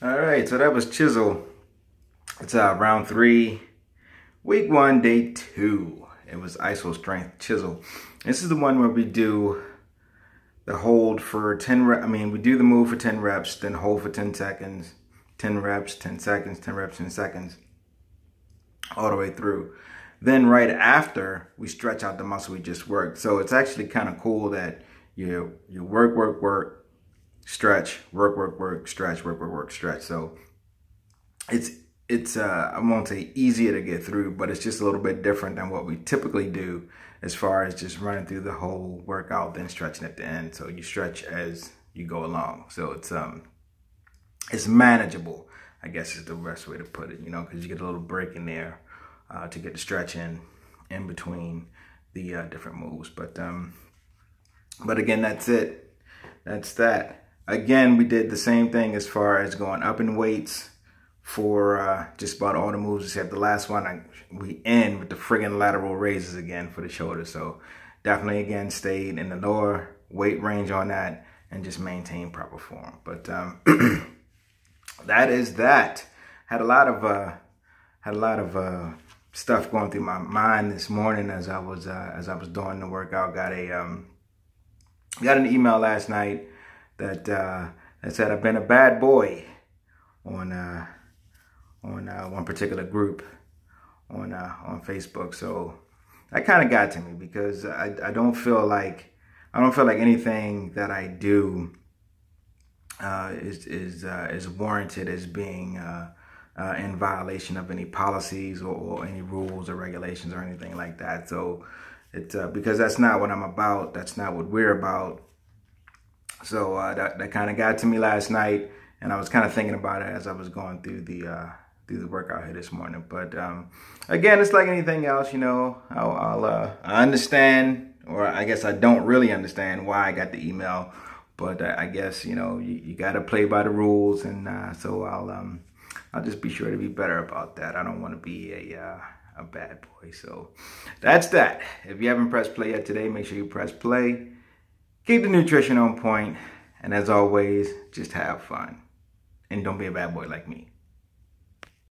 All right, so that was Chisel. It's uh, round three, week one, day two. It was ISO strength chisel. This is the one where we do the hold for 10 reps. I mean, we do the move for 10 reps, then hold for 10 seconds, 10 reps, 10 seconds, 10 reps, 10 seconds, all the way through. Then right after, we stretch out the muscle we just worked. So it's actually kind of cool that you, you work, work, work, stretch, work, work, work, stretch, work, work, work, stretch. So it's it's uh, I won't say easier to get through, but it's just a little bit different than what we typically do as far as just running through the whole workout, then stretching at the end. So you stretch as you go along. So it's um it's manageable, I guess is the best way to put it, you know, because you get a little break in there uh, to get the stretch in in between the uh, different moves. But um, but again, that's it. That's that. Again, we did the same thing as far as going up in weights for uh, just about all the moves except the last one. I, we end with the friggin' lateral raises again for the shoulder. So definitely again stayed in the lower weight range on that and just maintain proper form. But um, that is that. Had a lot of uh, had a lot of uh, stuff going through my mind this morning as I was uh, as I was doing the workout. Got a um, got an email last night that uh, that said I've been a bad boy on uh, on uh, one particular group on uh, on Facebook. So that kind of got to me because I, I don't feel like I don't feel like anything that I do uh, is is uh, is warranted as being uh, uh, in violation of any policies or, or, any rules or regulations or anything like that. So it's uh, because that's not what I'm about. That's not what we're about. So uh, that, that kind of got to me last night, and I was kind of thinking about it as I was going through the uh, through the workout here this morning. But um, again, it's like anything else, you know. I'll, I'll uh, I understand, or I guess I don't really understand why I got the email, but I guess you know you, you got to play by the rules, and uh, so I'll um, I'll just be sure to be better about that. I don't want to be a uh, a bad boy. So that's that. If you haven't pressed play yet today, make sure you press play. Keep the nutrition on point, and as always, just have fun. And don't be a bad boy like me.